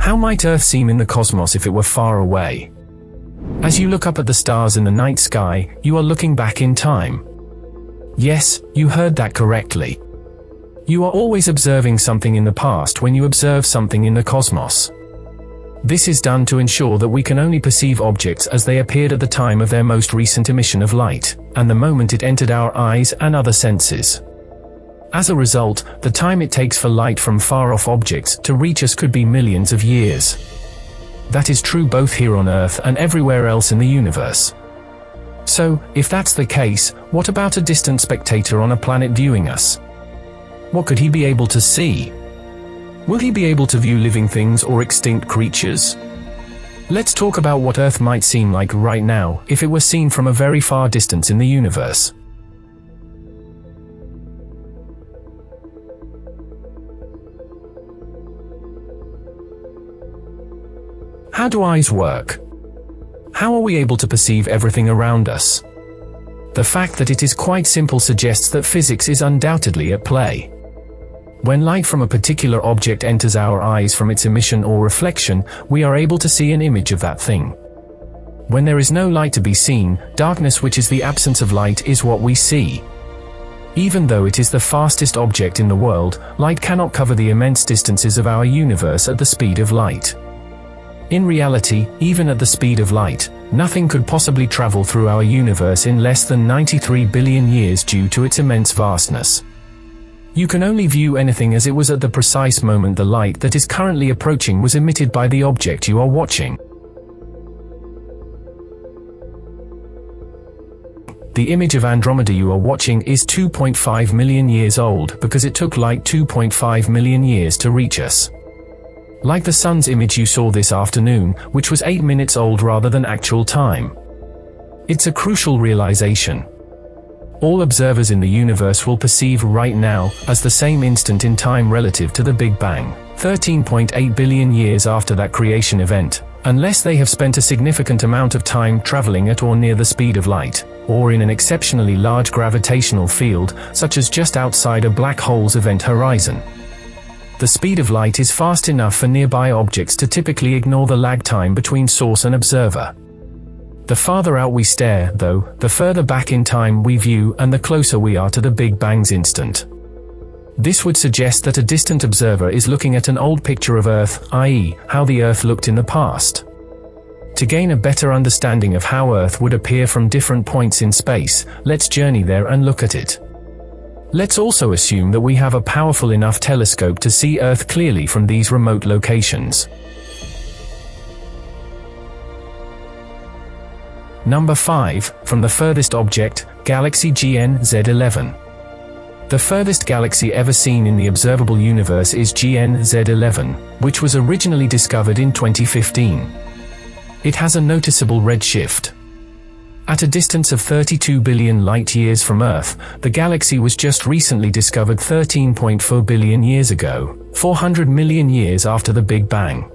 How might Earth seem in the cosmos if it were far away? As you look up at the stars in the night sky, you are looking back in time. Yes, you heard that correctly. You are always observing something in the past when you observe something in the cosmos. This is done to ensure that we can only perceive objects as they appeared at the time of their most recent emission of light, and the moment it entered our eyes and other senses. As a result, the time it takes for light from far-off objects to reach us could be millions of years. That is true both here on Earth and everywhere else in the universe. So, if that's the case, what about a distant spectator on a planet viewing us? What could he be able to see? Will he be able to view living things or extinct creatures? Let's talk about what Earth might seem like right now if it were seen from a very far distance in the universe. How do eyes work? How are we able to perceive everything around us? The fact that it is quite simple suggests that physics is undoubtedly at play. When light from a particular object enters our eyes from its emission or reflection, we are able to see an image of that thing. When there is no light to be seen, darkness which is the absence of light is what we see. Even though it is the fastest object in the world, light cannot cover the immense distances of our universe at the speed of light. In reality, even at the speed of light, nothing could possibly travel through our universe in less than 93 billion years due to its immense vastness. You can only view anything as it was at the precise moment the light that is currently approaching was emitted by the object you are watching. The image of Andromeda you are watching is 2.5 million years old because it took light 2.5 million years to reach us. Like the sun's image you saw this afternoon, which was 8 minutes old rather than actual time. It's a crucial realization. All observers in the universe will perceive right now as the same instant in time relative to the Big Bang, 13.8 billion years after that creation event, unless they have spent a significant amount of time traveling at or near the speed of light, or in an exceptionally large gravitational field, such as just outside a black hole's event horizon the speed of light is fast enough for nearby objects to typically ignore the lag time between source and observer. The farther out we stare, though, the further back in time we view and the closer we are to the Big Bang's instant. This would suggest that a distant observer is looking at an old picture of Earth, i.e., how the Earth looked in the past. To gain a better understanding of how Earth would appear from different points in space, let's journey there and look at it. Let's also assume that we have a powerful enough telescope to see Earth clearly from these remote locations. Number 5, from the furthest object, Galaxy GN-Z11. The furthest galaxy ever seen in the observable universe is GN-Z11, which was originally discovered in 2015. It has a noticeable redshift, at a distance of 32 billion light-years from Earth, the galaxy was just recently discovered 13.4 billion years ago, 400 million years after the Big Bang.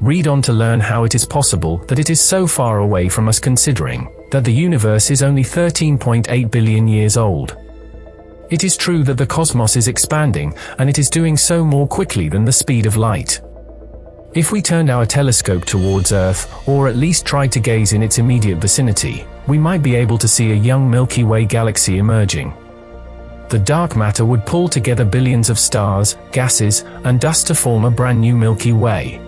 Read on to learn how it is possible that it is so far away from us considering that the universe is only 13.8 billion years old. It is true that the cosmos is expanding, and it is doing so more quickly than the speed of light. If we turned our telescope towards Earth, or at least tried to gaze in its immediate vicinity, we might be able to see a young Milky Way galaxy emerging. The dark matter would pull together billions of stars, gases, and dust to form a brand new Milky Way.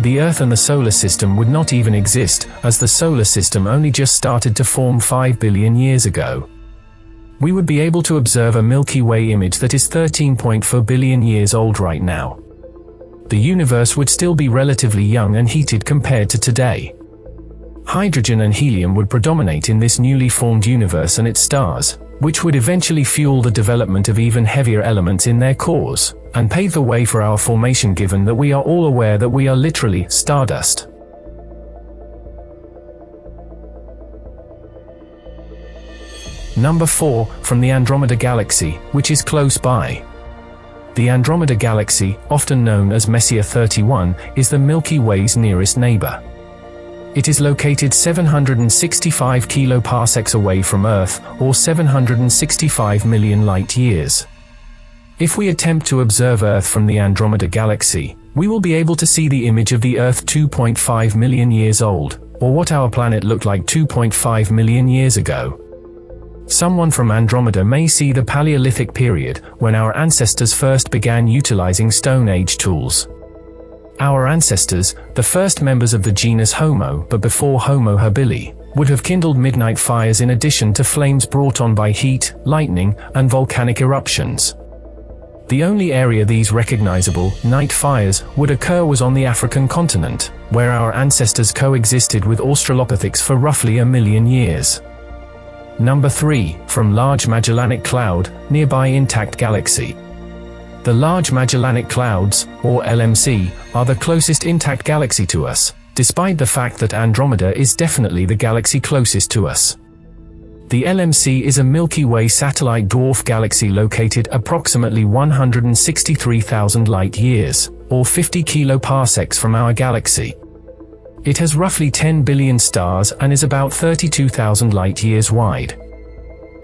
The Earth and the Solar System would not even exist, as the Solar System only just started to form 5 billion years ago. We would be able to observe a Milky Way image that is 13.4 billion years old right now the universe would still be relatively young and heated compared to today. Hydrogen and helium would predominate in this newly formed universe and its stars, which would eventually fuel the development of even heavier elements in their cores, and pave the way for our formation given that we are all aware that we are literally stardust. Number 4, from the Andromeda Galaxy, which is close by. The Andromeda Galaxy, often known as Messier 31, is the Milky Way's nearest neighbor. It is located 765 kiloparsecs away from Earth, or 765 million light-years. If we attempt to observe Earth from the Andromeda Galaxy, we will be able to see the image of the Earth 2.5 million years old, or what our planet looked like 2.5 million years ago. Someone from Andromeda may see the Paleolithic period, when our ancestors first began utilizing Stone Age tools. Our ancestors, the first members of the genus Homo but before Homo habilis, would have kindled midnight fires in addition to flames brought on by heat, lightning, and volcanic eruptions. The only area these recognizable, night fires, would occur was on the African continent, where our ancestors coexisted with Australopithecus for roughly a million years. Number 3, from Large Magellanic Cloud, nearby intact galaxy. The Large Magellanic Clouds, or LMC, are the closest intact galaxy to us, despite the fact that Andromeda is definitely the galaxy closest to us. The LMC is a Milky Way satellite dwarf galaxy located approximately 163,000 light-years, or 50 kiloparsecs from our galaxy. It has roughly 10 billion stars and is about 32,000 light-years wide.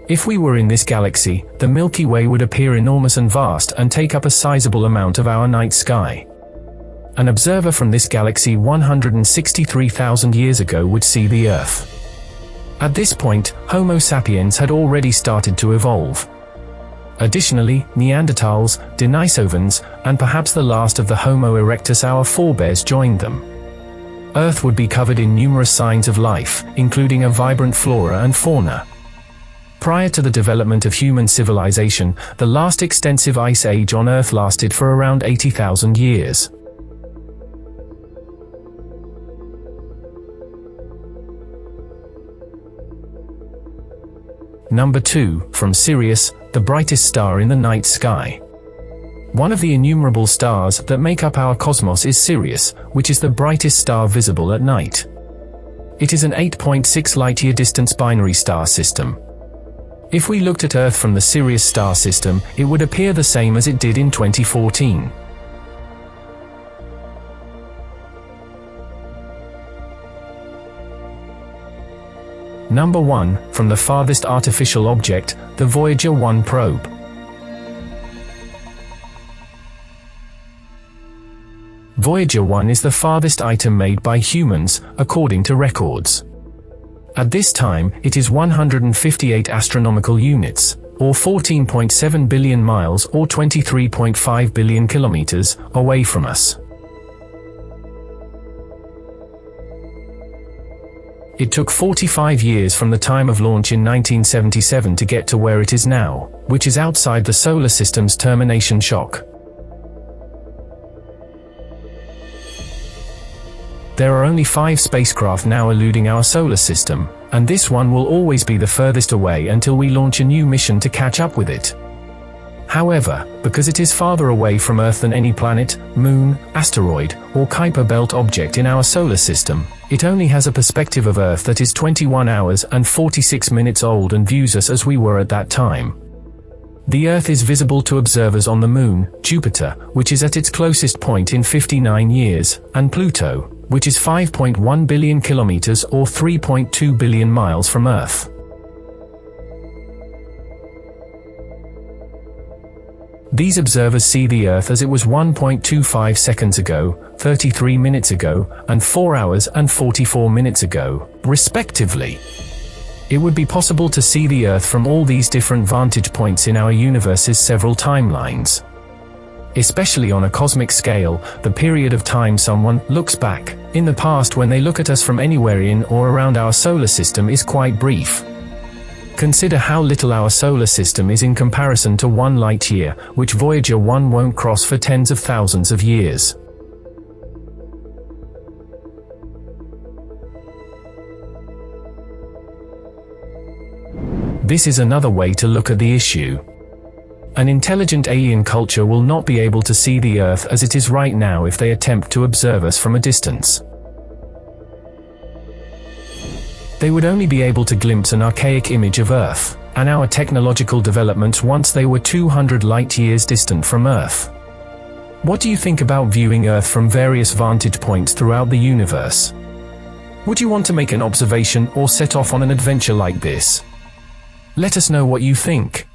If we were in this galaxy, the Milky Way would appear enormous and vast and take up a sizable amount of our night sky. An observer from this galaxy 163,000 years ago would see the Earth. At this point, Homo sapiens had already started to evolve. Additionally, Neanderthals, Denisovans, and perhaps the last of the Homo erectus our forebears joined them. Earth would be covered in numerous signs of life, including a vibrant flora and fauna. Prior to the development of human civilization, the last extensive ice age on Earth lasted for around 80,000 years. Number 2, from Sirius, the brightest star in the night sky. One of the innumerable stars that make up our cosmos is Sirius, which is the brightest star visible at night. It is an 8.6 light-year distance binary star system. If we looked at Earth from the Sirius star system, it would appear the same as it did in 2014. Number 1, from the farthest artificial object, the Voyager 1 probe. Voyager 1 is the farthest item made by humans, according to records. At this time, it is 158 astronomical units, or 14.7 billion miles or 23.5 billion kilometers, away from us. It took 45 years from the time of launch in 1977 to get to where it is now, which is outside the solar system's termination shock. There are only five spacecraft now eluding our solar system, and this one will always be the furthest away until we launch a new mission to catch up with it. However, because it is farther away from Earth than any planet, moon, asteroid, or Kuiper belt object in our solar system, it only has a perspective of Earth that is 21 hours and 46 minutes old and views us as we were at that time. The Earth is visible to observers on the Moon, Jupiter, which is at its closest point in 59 years, and Pluto, which is 5.1 billion kilometers or 3.2 billion miles from Earth. These observers see the Earth as it was 1.25 seconds ago, 33 minutes ago, and 4 hours and 44 minutes ago, respectively. It would be possible to see the Earth from all these different vantage points in our universe's several timelines especially on a cosmic scale, the period of time someone looks back in the past when they look at us from anywhere in or around our solar system is quite brief. Consider how little our solar system is in comparison to one light year, which Voyager 1 won't cross for tens of thousands of years. This is another way to look at the issue. An intelligent alien culture will not be able to see the Earth as it is right now if they attempt to observe us from a distance. They would only be able to glimpse an archaic image of Earth, and our technological developments once they were 200 light-years distant from Earth. What do you think about viewing Earth from various vantage points throughout the universe? Would you want to make an observation or set off on an adventure like this? Let us know what you think.